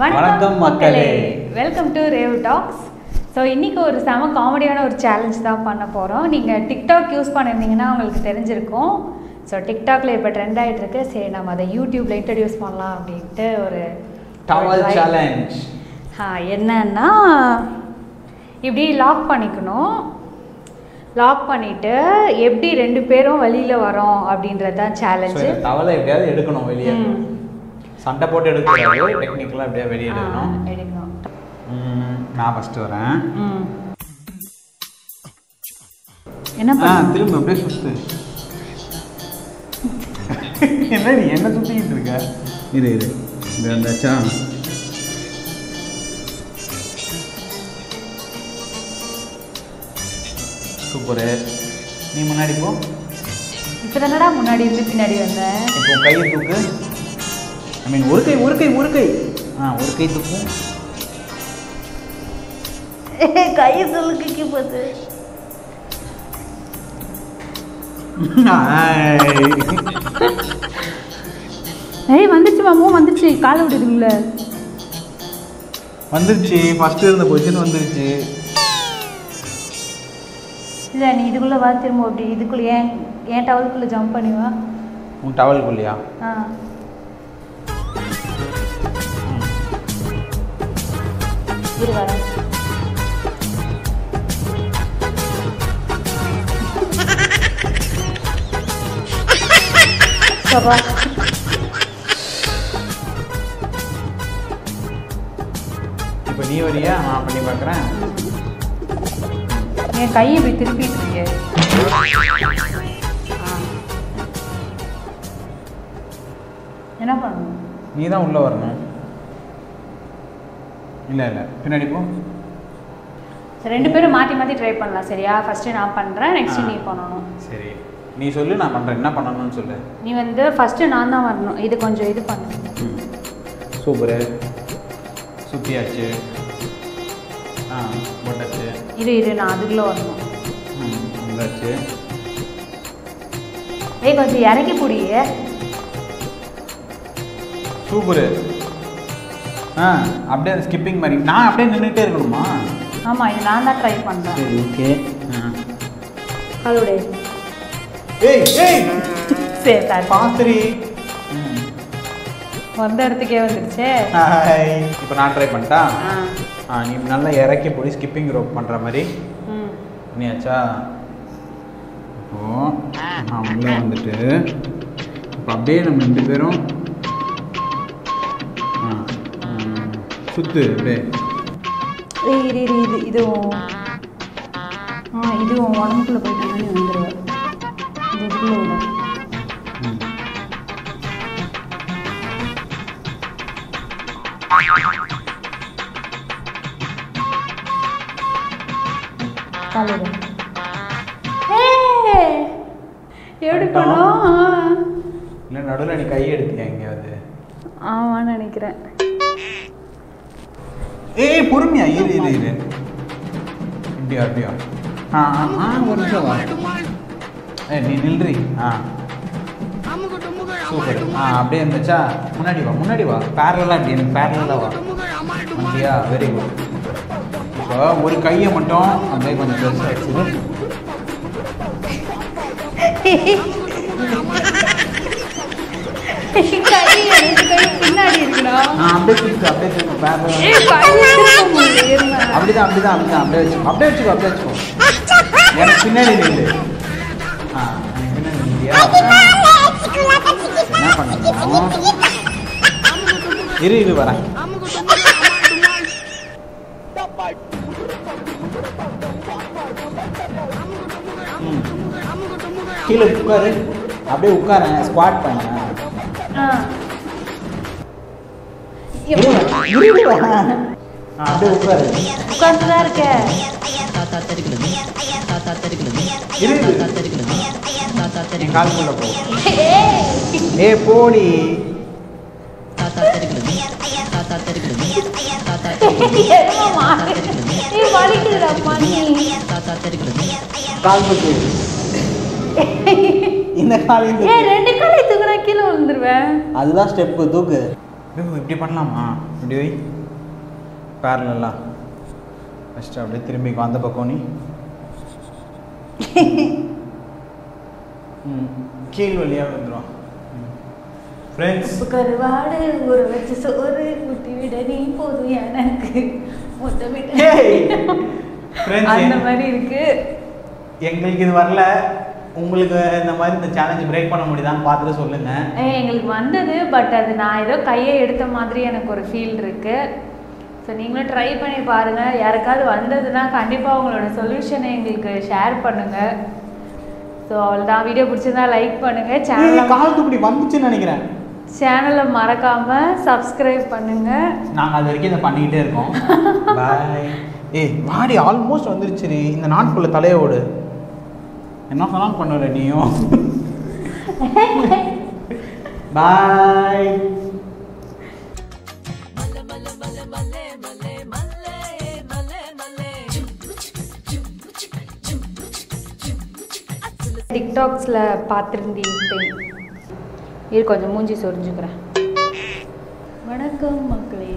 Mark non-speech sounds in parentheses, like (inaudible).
வணக்கம் மக்களே. Welcome to Rave Talks so இன்றைக்கி ஒரு செம காமெடியான ஒரு சேலஞ்ச் தான் பண்ண போகிறோம் நீங்கள் டிக்டாக் யூஸ் பண்ணியிருந்தீங்கன்னா உங்களுக்கு தெரிஞ்சிருக்கும். ஸோ டிக்டாக்ல இப்போ ட்ரெண்ட் ஆகிட்டு இருக்கு சரி நம்ம அதை யூடியூப்ல இன்ட்ரடியூஸ் பண்ணலாம் அப்படின்ட்டு ஒரு டவல் சேலஞ்ச் ஆ என்னன்னா இப்படி லாக் பண்ணிக்கணும். லாக் பண்ணிட்டு எப்படி ரெண்டு பேரும் வெளியில் வரோம் அப்படின்றது தான் சேலஞ்சு டவலை எப்படியாவது எடுக்கணும் வெளியே. சண்டை போட்டு எடுக்கக்கூடாது. டெக்னிக்கலாக எப்படியா வெளியே எடுக்கணும்? நான் ஃபஸ்ட்டு வரேன். என்ன திரும்ப அப்படியே சுத்து. என்ன நீ என்ன சுத்திக்கிட்டு இருக்க? இரு இரு. இது வந்தாச்சா? சூப்பரு. நீ முன்னாடி போ. இப்போ தானடா முன்னாடி இருந்து பின்னாடி வந்தேன் இப்போ கையை தூக்கு. ஐ மீன் ஒரு கை ஒரு கை ஒரு கை. ஆ ஒரு கை தூக்கும் கை சொல்லுக்கு போகுது ஏய். வந்துச்சு மாமோ வந்துச்சு. காலை விடுதுங்கள. வந்துருச்சு. ஃபர்ஸ்ட் இருந்த பொசிஷன் வந்துருச்சு. இல்லை நீ இதுக்குள்ளே வா திரும்ப அப்படி இதுக்குள்ளே ஏன் ஏன் டவலுக்குள்ளே ஜம்ப் பண்ணி வா. உன் டவலுக்குள்ளையா ஆ. இரு வரேன் இப்போ நீ வரியா? நான் பண்ணி பார்க்குறேன். என் கையை இப்படி திருப்பிட்டு இருக்கே ஆ. என்ன பண்ணணும்? நீ தான் உள்ளே வரணும். இல்லை இல்லை. பின்னாடி போ. சரி ரெண்டு பேரும் மாற்றி மாற்றி ட்ரை பண்ணலாம். சரியா? ஃபஸ்ட்டு நான் பண்ணுறேன் நெக்ஸ்ட். நீ பண்ணணும். சரி. நீ சொல்லு நான் பண்ணுறேன் என்ன பண்ணணும்னு சொல்லு. நீ வந்து ஃபஸ்ட்டு நான் தான் வரணும். இது கொஞ்சம் இது பண்ணு. சூப்பரு. சுத்தியாச்சு. ஆ போட்டாச்சு. இரு இரு நான் அதுக்குள்ளே வரணும். வந்தாச்சு. ஏய் கொஞ்சம் இறக்கி பிடியே. சூப்பரு. ஆ அப்படியே ஸ்கிப்பிங் மாதிரி. நான் அப்படியே நின்றுட்டே இருக்கணுமா? ஆமாம் இது நான் தான் ட்ரை பண்ணுறேன் சரி ஓகே ஆ. அதோட ஏய் ஏய்! சரி சார் பாத்திரி. வந்த இடத்துக்கே வந்துருச்சே. இப்போ நான் ட்ரை பண்ணிட்டா? ஆ. நீ நல்லா இறக்கி போய் ஸ்கிப்பிங் ரோப் பண்ணுற மாதிரி. ம். பண்ணியாச்சா இப்போ நான் உள்ளே வந்துட்டு இப்போ அப்படியே நம்ம ரெண்டு பேரும் சுத்து அப்படியே இரு இரு இது இதுவும். ஆ இதுவும் உடம்புக்குள்ளே போயிட்டு நீ வந்துடுவேன் இது இதுக்குள்ளே விட எப்படி பண்ணோம்? இல்லை நடுவில் நீ கை எடுத்தியா எங்கேயாவது? ஆமான்னு நினைக்கிறேன். பொறுமையா இரு இரு இரு. இப்படியா அப்படியா ஆ ஆ, ஒரு நிமிஷம் வா. ஏ நீ நில்றி. ஆ. சூப்பர். ஆ அப்படியே இருந்துச்சா? முன்னாடி வா முன்னாடி வா. பேரலாக இப்படி எனக்கு பேரலாக வா. அப்படியா வெரி குட் இப்போ ஒரு கையை மட்டும் அப்படியே கொஞ்சம் பெருசாக வச்சுரு. (laughs) கை அப்படியே தூக்கு அப்படியே தூக்கு அப்படிதான் அப்படிதான் அப்படிதான் அப்படியே வச்சுக்கோ அப்படியே வச்சுக்கோ அப்படியே வச்சுக்கோ. எனக்கு பின்னாடி நில்லு. ஆ எனக்கு பின்னாடி நில்லியா என்ன பண்ணணும் இரு இரு வரேன். கீழே உட்காரு அப்படியே உட்காரேன் ஸ்குவாட் பண்ண ஆ இரு, இரு வரேன். ஆ, அப்படியே உட்காரு உட்கார்ந்து தான் இருக்க தாத்தா தெருக்கிறது தாத்தா தெருக்கிறது. தாத்தா தெருக்கிறது தாத்தா என் தெருக்கிறது காலுக்குள்ள போ ஏ போடி தாத்தா தெருக்கிறது தாத்தா தெருக்கிறது தாத்தா தெருக்கிறது வலிக்குதுடா பண்ணி தாத்தா தெருக்கிறது கால் பத்து இந்த காலையும் ரெண்டு காலை தூக்குனா கீழே விழுந்துருவேன் அதுதான் ஸ்டெப்பு தூக்கு இப்படி பண்ணலாமா? இப்படி வை. பேரலா ஃபஸ்ட்டு அப்படியே திரும்பி அந்த பக்கம் நீ. கீழ் வழியாக வந்துடும் ஃப்ரெண்ட்ஸ் கருவாடு ஊற வச்ச சோறு ஊட்டி விட நீ போதும் எனக்கு. முத்தமிட்ட அந்த மாதிரி இருக்கு. எங்களுக்கு இது வரல. உங்களுக்கு இந்த மாதிரி இந்த சேலஞ்ச் பிரேக் பண்ண முடியுதான்னு பார்த்துட்டு சொல்லுங்கள் ஏய், எங்களுக்கு வந்தது பட் அது நான் ஏதோ கையை எடுத்த மாதிரி எனக்கு ஒரு ஃபீல் இருக்கு. ஸோ நீங்களும் ட்ரை பண்ணி பாருங்க. யாருக்காவது வந்ததுன்னா கண்டிப்பாக உங்களோட சொல்யூஷனை எங்களுக்கு ஷேர் பண்ணுங்க. ஸோ அவ்வளோதான் வீடியோ பிடிச்சிருந்தா லைக் பண்ணுங்க. சேனலை கால் இப்படி வந்துச்சுன்னு நினைக்கிறேன். சேனலை மறக்காம சப்ஸ்கிரைப் பண்ணுங்க. நாங்கள் அது வரைக்கும் இதை பண்ணிக்கிட்டே இருக்கோம். (laughs) ஏய் வாடி ஆல்மோஸ்ட் வந்துருச்சுடி. இந்த நாட்குள்ள தலையோடு என்ன சொன்னாலும் பண்ணல நீயும்? பாய் டிக்டாக்ஸில் பார்த்துருந்தீங்க இது கொஞ்சம் மூஞ்சி சொரிஞ்சுக்கிறேன். வணக்கம் மக்களே.